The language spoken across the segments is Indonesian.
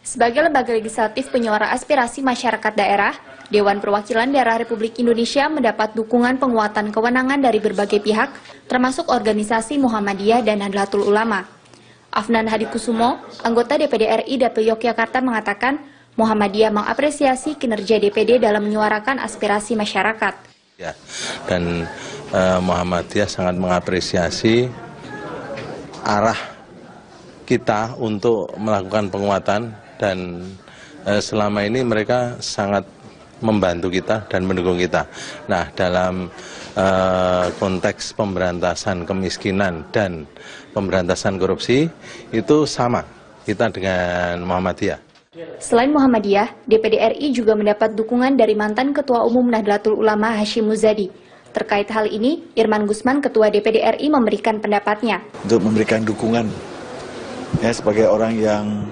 Sebagai lembaga legislatif penyuara aspirasi masyarakat daerah, Dewan Perwakilan Daerah Republik Indonesia mendapat dukungan penguatan kewenangan dari berbagai pihak, termasuk organisasi Muhammadiyah dan Nahdlatul Ulama. Afnan Hadikusumo, anggota DPD RI Dapil Yogyakarta mengatakan, Muhammadiyah mengapresiasi kinerja DPD dalam menyuarakan aspirasi masyarakat. Ya, dan eh, Muhammadiyah sangat mengapresiasi arah kita untuk melakukan penguatan dan eh, selama ini mereka sangat membantu kita dan mendukung kita. Nah, dalam eh, konteks pemberantasan kemiskinan dan pemberantasan korupsi itu sama kita dengan Muhammadiyah. Selain Muhammadiyah, DPD RI juga mendapat dukungan dari mantan Ketua Umum Nahdlatul Ulama Hashim Muzadi. Terkait hal ini, Irman Gusman, Ketua DPD RI memberikan pendapatnya. Untuk memberikan dukungan ya sebagai orang yang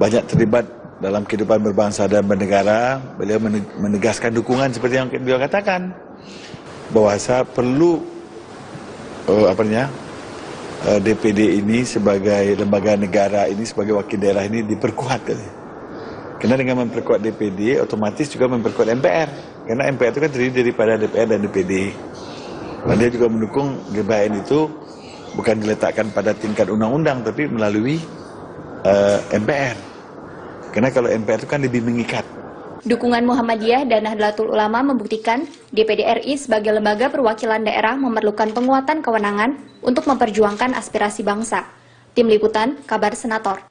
banyak terlibat dalam kehidupan berbangsa dan bernegara, beliau menegaskan dukungan seperti yang beliau katakan bahwa perlu uh, apa namanya DPD ini sebagai lembaga negara ini sebagai wakil daerah ini diperkuat. Karena dengan memperkuat DPD otomatis juga memperkuat MPR. Karena MPR itu kan terdiri daripada DPR dan DPD. Dan dia juga mendukung GBHN itu bukan diletakkan pada tingkat undang-undang tapi melalui uh, MPR. Karena kalau MPR itu kan lebih mengikat. Dukungan Muhammadiyah dan Nahdlatul Ulama membuktikan DPD RI sebagai lembaga perwakilan daerah memerlukan penguatan kewenangan untuk memperjuangkan aspirasi bangsa. Tim Liputan, Kabar Senator.